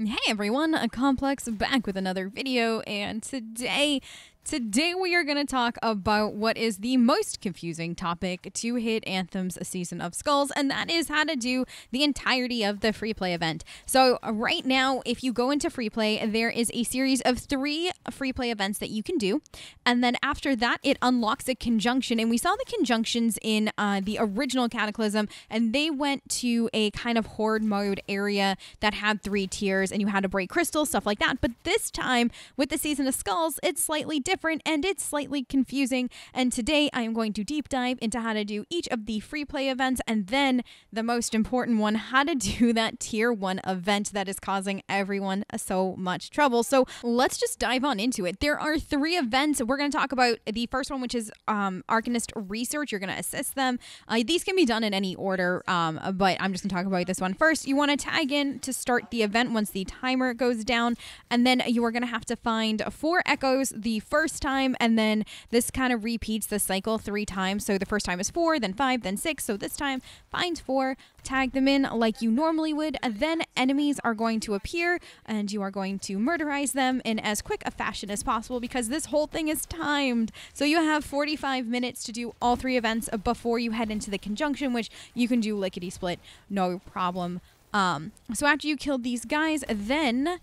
Hey everyone, a Complex back with another video and today Today, we are going to talk about what is the most confusing topic to hit Anthem's Season of Skulls, and that is how to do the entirety of the free play event. So, right now, if you go into free play, there is a series of three free play events that you can do, and then after that, it unlocks a conjunction. And we saw the conjunctions in uh, the original Cataclysm, and they went to a kind of horde mode area that had three tiers, and you had to break crystals, stuff like that. But this time, with the Season of Skulls, it's slightly different different and it's slightly confusing. And today I am going to deep dive into how to do each of the free play events and then the most important one, how to do that tier one event that is causing everyone so much trouble. So let's just dive on into it. There are three events. We're going to talk about the first one, which is um, Arcanist Research. You're going to assist them. Uh, these can be done in any order, um, but I'm just going to talk about this one first. You want to tag in to start the event once the timer goes down, and then you are going to have to find four echoes. The first first time, and then this kind of repeats the cycle three times. So the first time is four, then five, then six. So this time, find four, tag them in like you normally would. Then enemies are going to appear, and you are going to murderize them in as quick a fashion as possible because this whole thing is timed. So you have 45 minutes to do all three events before you head into the conjunction, which you can do lickety split, no problem. Um, so after you kill these guys, then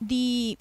the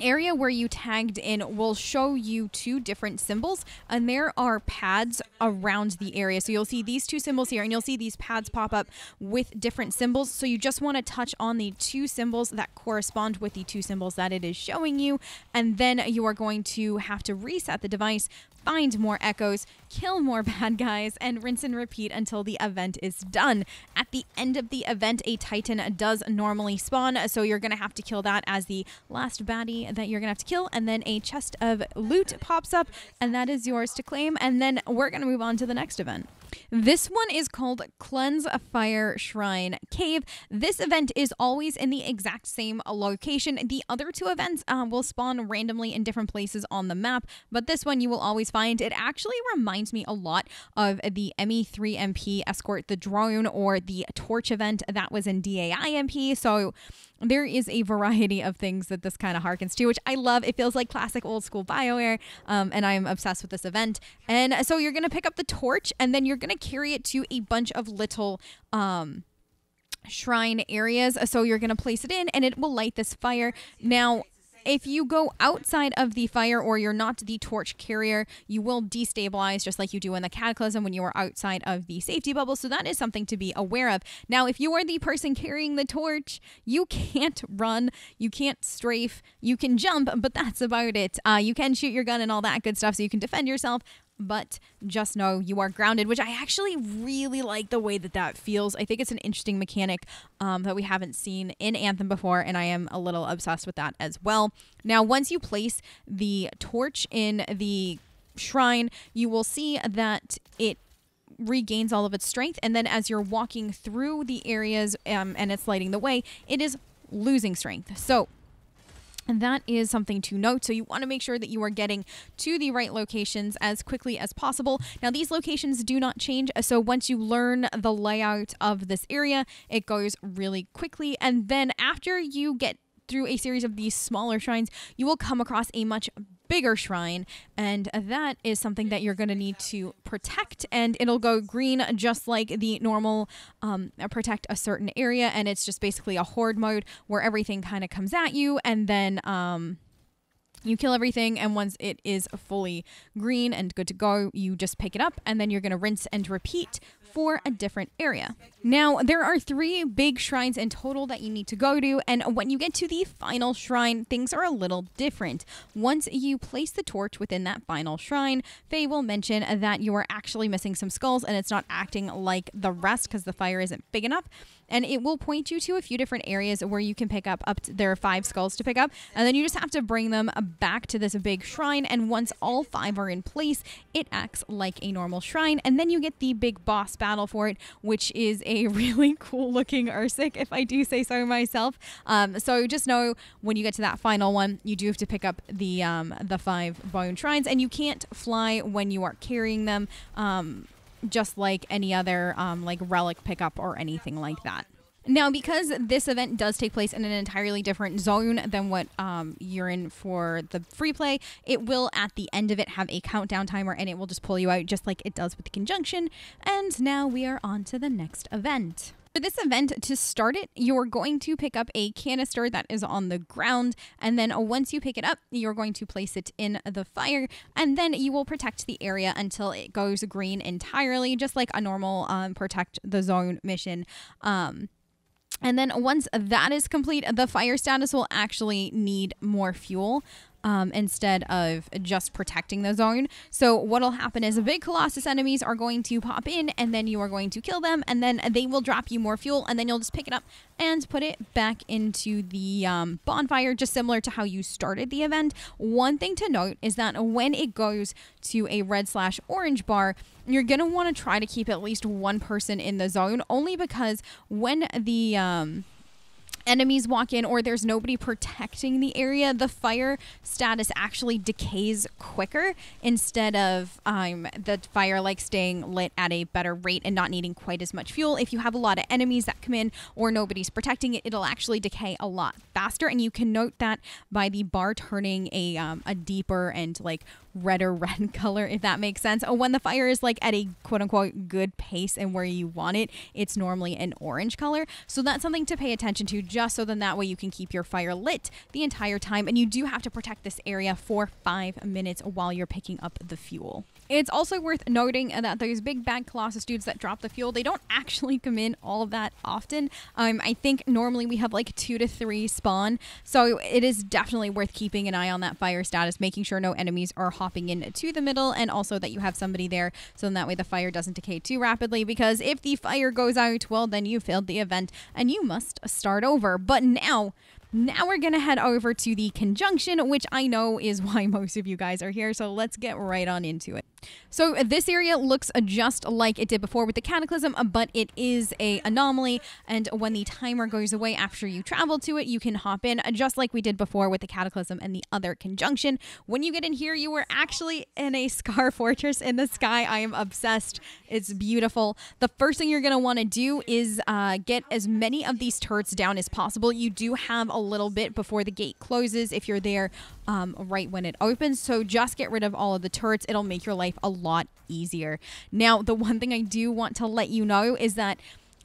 area where you tagged in will show you two different symbols and there are pads around the area. So you'll see these two symbols here and you'll see these pads pop up with different symbols. So you just want to touch on the two symbols that correspond with the two symbols that it is showing you and then you are going to have to reset the device find more echoes, kill more bad guys, and rinse and repeat until the event is done. At the end of the event, a Titan does normally spawn, so you're going to have to kill that as the last baddie that you're going to have to kill, and then a chest of loot pops up, and that is yours to claim, and then we're going to move on to the next event. This one is called Cleanse a Fire Shrine Cave. This event is always in the exact same location. The other two events uh, will spawn randomly in different places on the map, but this one you will always find. It actually reminds me a lot of the ME3MP Escort the Drone or the Torch event that was in DAIMP. So there is a variety of things that this kind of harkens to, which I love. It feels like classic old school BioWare, um, and I'm obsessed with this event. And so you're going to pick up the torch, and then you're going to carry it to a bunch of little. Um, shrine areas so you're going to place it in and it will light this fire now if you go outside of the fire or you're not the torch carrier, you will destabilize just like you do in the cataclysm when you are outside of the safety bubble. So that is something to be aware of. Now, if you are the person carrying the torch, you can't run, you can't strafe, you can jump, but that's about it. Uh, you can shoot your gun and all that good stuff so you can defend yourself but just know you are grounded, which I actually really like the way that that feels. I think it's an interesting mechanic um, that we haven't seen in Anthem before, and I am a little obsessed with that as well. Now, once you place the torch in the shrine, you will see that it regains all of its strength, and then as you're walking through the areas um, and it's lighting the way, it is losing strength. So and that is something to note. So you want to make sure that you are getting to the right locations as quickly as possible. Now, these locations do not change. So once you learn the layout of this area, it goes really quickly. And then after you get through a series of these smaller shrines, you will come across a much bigger shrine, and that is something that you're going to need to protect, and it'll go green just like the normal um, protect a certain area, and it's just basically a horde mode where everything kind of comes at you, and then um, you kill everything, and once it is fully green and good to go, you just pick it up, and then you're going to rinse and repeat for a different area. Now, there are three big shrines in total that you need to go to, and when you get to the final shrine, things are a little different. Once you place the torch within that final shrine, Faye will mention that you are actually missing some skulls and it's not acting like the rest because the fire isn't big enough and it will point you to a few different areas where you can pick up up to, there are five skulls to pick up. And then you just have to bring them back to this big shrine. And once all five are in place it acts like a normal shrine. And then you get the big boss battle for it which is a really cool looking Ursix if I do say so myself. Um, so just know when you get to that final one you do have to pick up the um, the five bone shrines. And you can't fly when you are carrying them. Um, just like any other um, like relic pickup or anything like that. Now, because this event does take place in an entirely different zone than what um, you're in for the free play, it will at the end of it have a countdown timer and it will just pull you out just like it does with the conjunction. And now we are on to the next event. For this event, to start it, you're going to pick up a canister that is on the ground, and then once you pick it up, you're going to place it in the fire, and then you will protect the area until it goes green entirely, just like a normal um, protect the zone mission. Um, and then once that is complete, the fire status will actually need more fuel um, instead of just protecting the zone. So what'll happen is a big Colossus enemies are going to pop in and then you are going to kill them and then they will drop you more fuel and then you'll just pick it up and put it back into the um, bonfire, just similar to how you started the event. One thing to note is that when it goes to a red slash orange bar, you're going to want to try to keep at least one person in the zone only because when the um, enemies walk in or there's nobody protecting the area, the fire status actually decays quicker instead of um, the fire like staying lit at a better rate and not needing quite as much fuel. If you have a lot of enemies that come in or nobody's protecting it, it'll actually decay a lot faster. And you can note that by the bar turning a, um, a deeper and like redder red color, if that makes sense. Oh, when the fire is like at a quote unquote good pace and where you want it, it's normally an orange color. So that's something to pay attention to just so then that way you can keep your fire lit the entire time. And you do have to protect this area for five minutes while you're picking up the fuel. It's also worth noting that those big bad Colossus dudes that drop the fuel, they don't actually come in all that often. Um, I think normally we have like two to three spawn. So it is definitely worth keeping an eye on that fire status, making sure no enemies are hopping into the middle, and also that you have somebody there so in that way the fire doesn't decay too rapidly. Because if the fire goes out, well, then you failed the event and you must start over. But now, now we're going to head over to the conjunction, which I know is why most of you guys are here. So let's get right on into it. So this area looks just like it did before with the Cataclysm, but it is a anomaly. And when the timer goes away after you travel to it, you can hop in just like we did before with the Cataclysm and the other conjunction. When you get in here, you were actually in a Scar Fortress in the sky. I am obsessed. It's beautiful. The first thing you're going to want to do is uh, get as many of these turrets down as possible. You do have a little bit before the gate closes if you're there um, right when it opens. So just get rid of all of the turrets. It'll make your life a lot easier. Now, the one thing I do want to let you know is that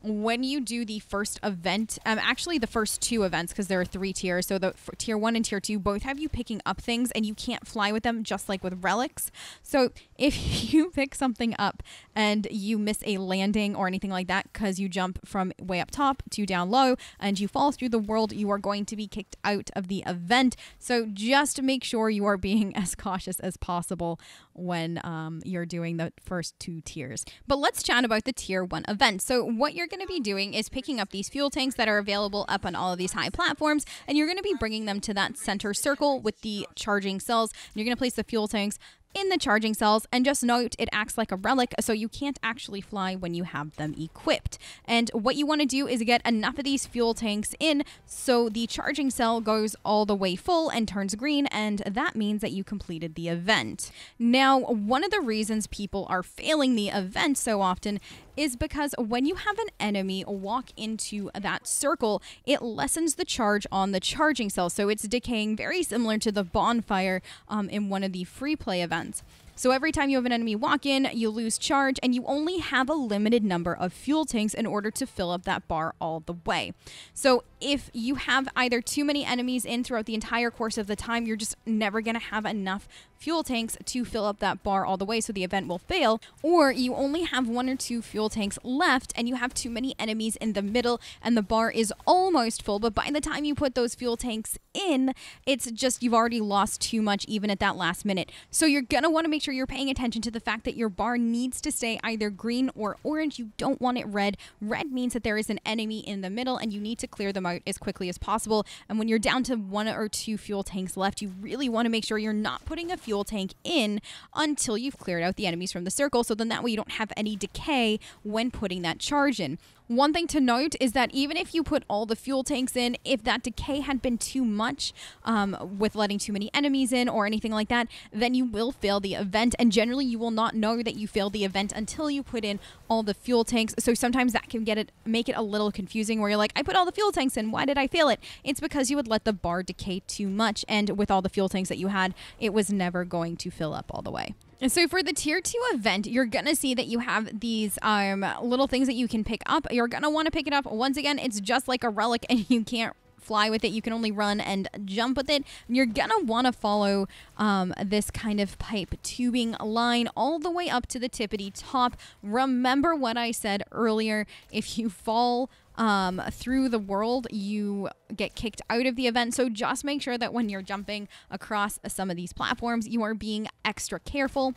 when you do the first event, um, actually the first two events, because there are three tiers. So the tier one and tier two both have you picking up things, and you can't fly with them, just like with relics. So if you pick something up and you miss a landing or anything like that, because you jump from way up top to down low, and you fall through the world, you are going to be kicked out of the event. So just make sure you are being as cautious as possible when um, you're doing the first two tiers. But let's chat about the tier one event. So what you're going to be doing is picking up these fuel tanks that are available up on all of these high platforms, and you're going to be bringing them to that center circle with the charging cells. And you're going to place the fuel tanks in the charging cells. And just note, it acts like a relic, so you can't actually fly when you have them equipped. And what you want to do is get enough of these fuel tanks in so the charging cell goes all the way full and turns green, and that means that you completed the event. Now, one of the reasons people are failing the event so often is because when you have an enemy walk into that circle, it lessens the charge on the charging cell. So it's decaying very similar to the bonfire um, in one of the free play events. So every time you have an enemy walk in, you lose charge and you only have a limited number of fuel tanks in order to fill up that bar all the way. So if you have either too many enemies in throughout the entire course of the time, you're just never going to have enough fuel tanks to fill up that bar all the way so the event will fail, or you only have one or two fuel tanks left and you have too many enemies in the middle and the bar is almost full, but by the time you put those fuel tanks in, it's just you've already lost too much even at that last minute. So you're going to want to make sure you're paying attention to the fact that your bar needs to stay either green or orange. You don't want it red. Red means that there is an enemy in the middle and you need to clear them out as quickly as possible. And when you're down to one or two fuel tanks left, you really want to make sure you're not putting a fuel tank in until you've cleared out the enemies from the circle. So then that way you don't have any decay when putting that charge in. One thing to note is that even if you put all the fuel tanks in, if that decay had been too much um, with letting too many enemies in or anything like that, then you will fail the event. And generally, you will not know that you failed the event until you put in all the fuel tanks. So sometimes that can get it, make it a little confusing where you're like, I put all the fuel tanks in. Why did I fail it? It's because you would let the bar decay too much. And with all the fuel tanks that you had, it was never going to fill up all the way. So for the tier two event, you're to see that you have these um, little things that you can pick up. You're to want to pick it up. Once again, it's just like a relic and you can't fly with it. You can only run and jump with it. You're gonna want to follow um, this kind of pipe tubing line all the way up to the tippity top. Remember what I said earlier. If you fall um, through the world, you get kicked out of the event. So just make sure that when you're jumping across some of these platforms, you are being extra careful.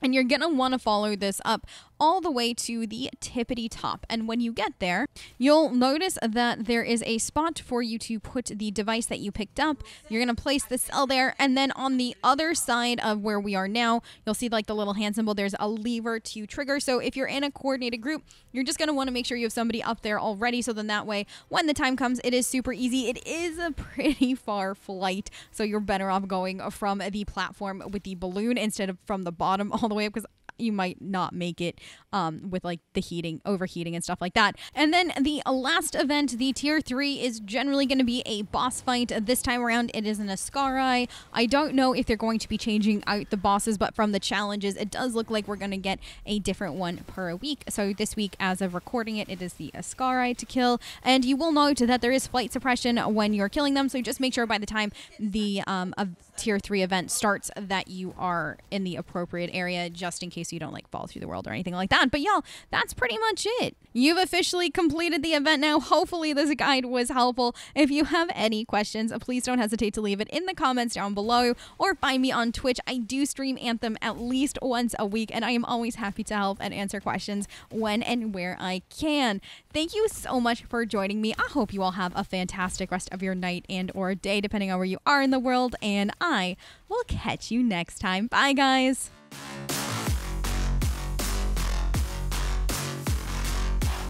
And you're going to want to follow this up all the way to the tippity top. And when you get there, you'll notice that there is a spot for you to put the device that you picked up. You're going to place the cell there. And then on the other side of where we are now, you'll see like the little hand symbol, there's a lever to trigger. So if you're in a coordinated group, you're just going to want to make sure you have somebody up there already. So then that way, when the time comes, it is super easy. It is a pretty far flight. So you're better off going from the platform with the balloon instead of from the bottom all the way up because you might not make it um, with like the heating, overheating, and stuff like that. And then the last event, the tier three, is generally going to be a boss fight. This time around, it is an Ascarii. I don't know if they're going to be changing out the bosses, but from the challenges, it does look like we're going to get a different one per week. So this week, as of recording it, it is the Ascarii to kill. And you will note that there is flight suppression when you're killing them. So just make sure by the time the um, tier three event starts that you are in the appropriate area just in case you don't like fall through the world or anything like that. But y'all, that's pretty much it. You've officially completed the event now. Hopefully, this guide was helpful. If you have any questions, please don't hesitate to leave it in the comments down below or find me on Twitch. I do stream Anthem at least once a week, and I am always happy to help and answer questions when and where I can. Thank you so much for joining me. I hope you all have a fantastic rest of your night and or day, depending on where you are in the world, and I will catch you next time. Bye, guys.